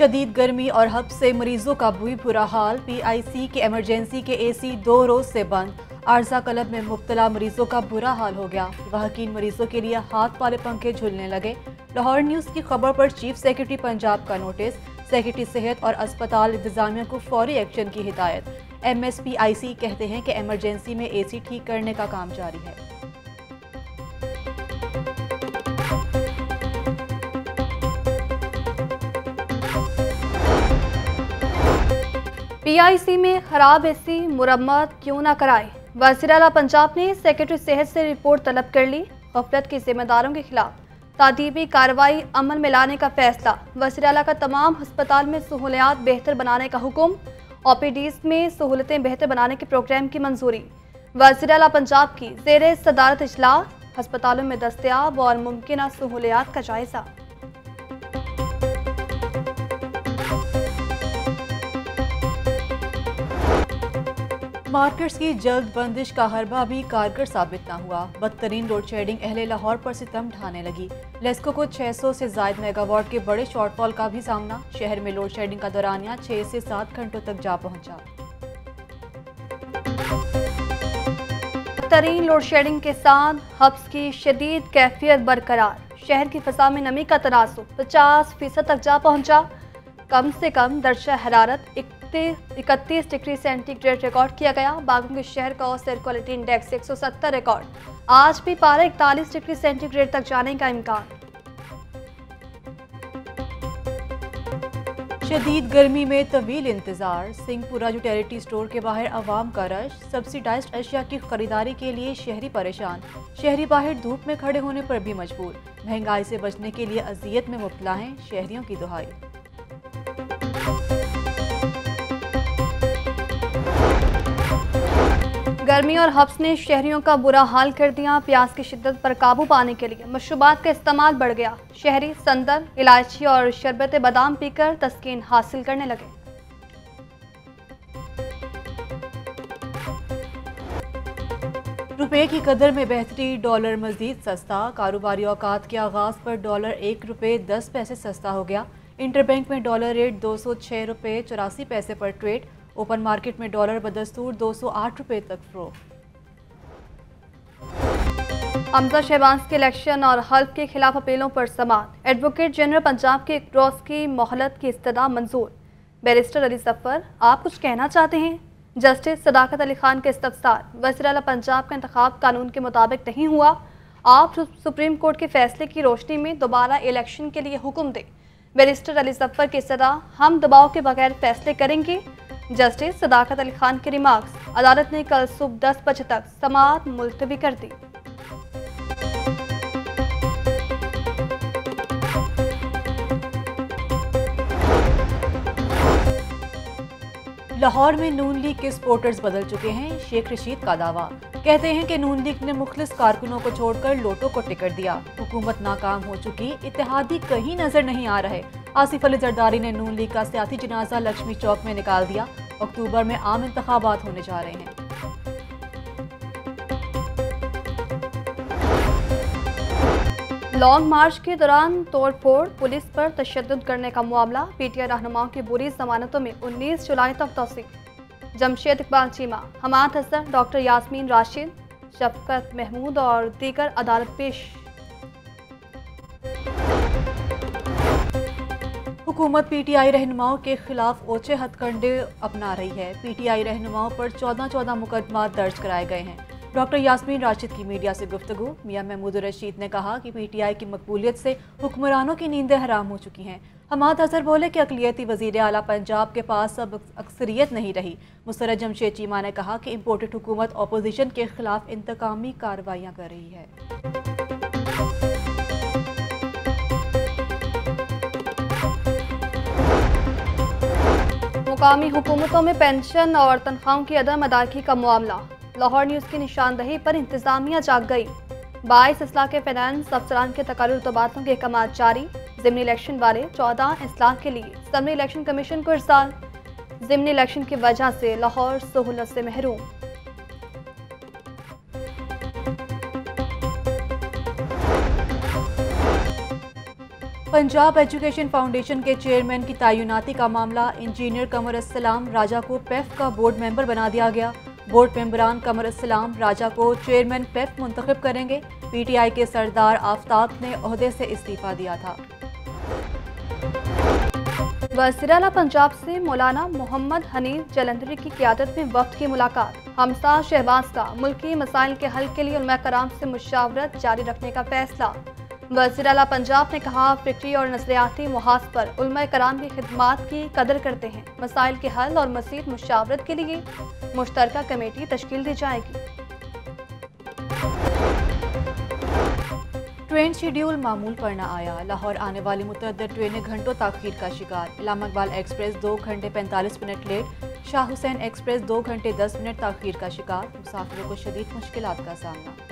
शदीद गर्मी और हब से मरीजों का भी बुरा हाल। पीआईसी के इमरजेंसी के एसी दो रोज से बंद। आरजा क्लब में मुब्तला मरीजों का बुरा हाल हो गया। वाहकीन मरीजों के लिए हाथ वाले पंखे झूलने लगे। लाहौर न्यूज़ की खबर पर चीफ सेक्रेटरी पंजाब का नोटिस। सेक्रेटरी सेहत और अस्पताल इंतजामिया को फौरी एक्शन की हिदायत। M S P I C कहते हैं कि एमरजेंसी में ए सी ठीक करने का काम जारी है। पीआईसी में खराब एसी मुरम्मत क्यों ना कराए? वज़ीर अला पंजाब ने सेक्रेटरी सेहत से रिपोर्ट तलब कर ली। गफलत के जिम्मेदारों के खिलाफ तादीबी कार्रवाई अमल में लाने का फैसला। वज़ीर अला का तमाम हस्पताल में सहूलियात बेहतर बनाने का हुक्म ओ पी डीज में सहूलतें बेहतर बनाने के प्रोग्राम की मंजूरी। वज़ीर अला पंजाब की जेर सदारत इजलास, अस्पतालों में दस्तियाब और मुमकिन सहूलियात का जायजा। मार्केट्स की जल्द बंदिश का हरबा भी कारगर साबित न हुआ। बदतरीन लोड शेडिंग अहले लाहौर पर सितम ढाने लगी। लेस्को को 600 से जायद मेगावाट के बड़े शॉर्टफॉल का भी सामना। शहर में लोड शेडिंग का दौरानिया 6 से 7 घंटों तक जा पहुँचा। बदतरीन लोड शेडिंग के साथ हब्स की शदीद कैफियत बरकरार। शहर की फसा में नमी का तनासब। पचास फ़ीसद तक जा पहुँचा। कम से कम दर्शा हरारत इकतीस डिग्री सेंटीग्रेड रिकॉर्ड किया गया। बागों के शहर का औसत एयर क्वालिटी इंडेक्स 170 रिकॉर्ड। आज भी पारा इकतालीस डिग्री सेंटीग्रेड तक जाने का इम्कान। शदीद गर्मी में तवील इंतज़ार। सिंहपुरा यूटिलिटी स्टोर के बाहर आवाम का रश। सब्सिडाइज्ड अशिया की खरीदारी के लिए शहरी परेशान। शहरी बाहर धूप में खड़े होने पर भी मजबूर। महँगाई से बचने के लिए अजियत में मुबला हैं शहरियों की दुहाई। गर्मी और हब्स ने शहरियों का बुरा हाल कर दिया। प्याज की शिद्दत पर काबू पाने के लिए मशरूबात का इस्तेमाल बढ़ गया। शहरी संदन इलायची और शरबत बादाम पीकर तस्कीन हासिल करने लगे। रुपए की कदर में बेहतरी, डॉलर मजीद सस्ता। कारोबारी औकात के आगाज़ पर डॉलर एक रुपये दस पैसे सस्ता हो गया। इंटरबैंक में डॉलर रेट दो सौ छः रुपये चौरासी पैसे पर ट्रेड। ओपन मार्केट में डॉलर बदस्तूर दो सौ आठ रुपये तक फ्रो। हमजा शहबाज के इलेक्शन और हल्फ के खिलाफ अपीलों पर समात। एडवोकेट जनरल पंजाब के क्रॉस की मोहलत की इस्तः मंजूर। बैरिस्टर अली सफ़र, आप कुछ कहना चाहते हैं? जस्टिस सदाकत अली खान के इस्तफसार। वज़ीर पंजाब का इंतखब कानून के मुताबिक नहीं हुआ। आप सुप्रीम कोर्ट के फैसले की रोशनी में दोबारा इलेक्शन के लिए हुक्म दें। बैरिस्टर अली सफ़र की सदा हम दबाव के बगैर फैसले करेंगे। जस्टिस सदाकत अली खान के रिमार्क्स, अदालत ने कल सुबह दस बजे तक समात मुलतवी कर दी। लाहौर में नून लीग के सपोर्टर्स बदल चुके हैं, शेख रशीद का दावा। कहते हैं कि नून लीग ने मुखलिस कारकुनों को छोड़कर लोटो को टिकट दिया। हुकूमत नाकाम हो चुकी इतिहादी कहीं नज़र नहीं आ रहे। आसिफ अली जरदारी ने नून लीग का सियासी जनाजा लक्ष्मी चौक में निकाल दिया। अक्टूबर में आम इंतबात होने जा रहे हैं। लॉन्ग मार्च के दौरान तोड़फोड़, पुलिस पर तशद करने का मामला, पीटीआई रहनुमाओं की बुरी जमानतों में 19 जुलाई तक तोसी जमशेद इकबाल चीमा, हमाद हसन, डॉक्टर यासमीन राशिद, शफकत महमूद और दीगर अदालत पेश। हुकूमत पीटीआई रहनुमाओं के खिलाफ ओछे हथकंडे अपना रही है। पीटीआई रहनुमाओं पर चौदह चौदह मुकदमा दर्ज कराए गए हैं। डॉक्टर यासमीन राशिद की मीडिया से गुफ्तु मियाँ महमूद रशीद ने कहा कि पीटीआई की मकबूलियत से हुक्मरानों की नींदें हराम हो चुकी हैं। हमाद अजहर बोले कि अकलीती वज़ीर अला पंजाब के पास अब अक्सरियत नहीं रही। मुसरत जमशेद चीमा ने कहा कि इम्पोर्टेड हुकूमत अपोजिशन के खिलाफ इंतकामी कार्रवाइयाँ कर रही है। मुकामी हुकूमतों में पेंशन और तनख्वाहों की अदम अदायगी का मामला। लाहौर न्यूज़ की निशानदही पर इंतजामिया जाग गई। बाईस असलाह के फाइनेंस अफसरान के तकाल तबादलों के अहकाम जारी। ज़मनी इलेक्शन वाले चौदह असलाह के लिए ज़मनी इलेक्शन कमीशन को इरसाल। ज़मनी इलेक्शन की वजह से लाहौर सहूलत से महरूम। पंजाब एजुकेशन फाउंडेशन के चेयरमैन की तयनाती का मामला, इंजीनियर कमर असलाम राजा को पेफ का बोर्ड मेंबर बना दिया गया। बोर्ड मेंबरान कमर असलाम राजा को चेयरमैन पेफ मुंतखब करेंगे। पीटीआई के सरदार आफ्ताब ने अहदे से इस्तीफा दिया था। वजीराला पंजाब से मौलाना मोहम्मद हनीफ जलंधरी की क्यादत में वक्त की मुलाकात। हमसा शहबाज का मुल्की मसाइल के हल के लिए कराम से मुशावरत जारी रखने का फैसला। वज़ीर अला पंजाब ने कहा, फिक्री और नजरियाती मुहाज पर उलमा कराम की खदमात की कदर करते हैं। मसाइल के हल और मजीद मुशावरत के लिए मुश्तर कमेटी तश्कील दी जाएगी। ट्रेन शेड्यूल मामूल पर न आया। लाहौर आने वाली मुतद ट्रेनें घंटों तखीर का शिकार। इलाम एक्सप्रेस दो घंटे पैंतालीस minute late. Shah Hussain express दो घंटे दस मिनट तखीर का शिकार। मुसाफिरों को शदीद मुश्किल का सामना।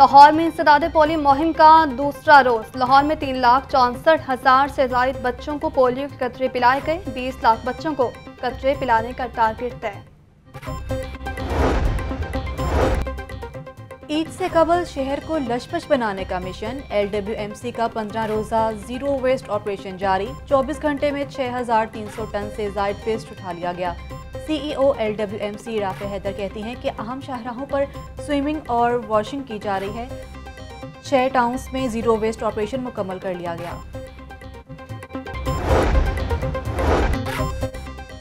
लाहौर में इंसदाद पोलियो मुहिम का दूसरा रोज। लाहौर में तीन लाख चौंसठ हज़ार से जायद बच्चों को पोलियो के कतरे पिलाए गए। बीस लाख बच्चों को कतरे पिलाने का टारगेट तय। ईद से कबल शहर को लशपश बनाने का मिशन। एलडब्ल्यूएमसी का पंद्रह रोजा ज़ीरो वेस्ट ऑपरेशन जारी। 24 घंटे में 6,300 टन से जायद वेस्ट उठा लिया गया। सीईओ एलडब्ल्यूएमसी राफे हैदर कहती हैं कि अहम शाहराहों पर स्विमिंग और वॉशिंग की जा रही है। छह टाउन्स में ज़ीरो वेस्ट ऑपरेशन मुकम्मल कर लिया गया।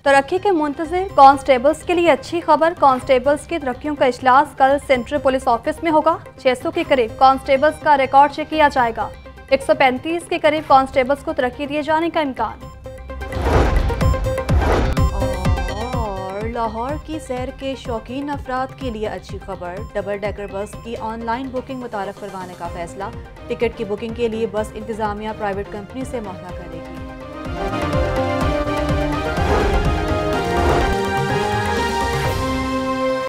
तरक्की के मुंतजर कांस्टेबल्स के लिए अच्छी खबर। कांस्टेबल्स की तरक्कियों का इजलास कल सेंट्रल पुलिस ऑफ़िस में होगा। 600 के करीब कांस्टेबल्स का रिकॉर्ड चेक किया जाएगा। 135 के करीब कांस्टेबल्स को तरक्की दिए जाने का इम्कान। लाहौर की सैर के शौकीन अफराद के लिए अच्छी खबर। डबल डेकर बस की ऑनलाइन बुकिंग मुतारफ करवाने का फैसला। टिकट की बुकिंग के लिए बस इंतज़ामिया प्राइवेट कंपनी से मुहैया करेगी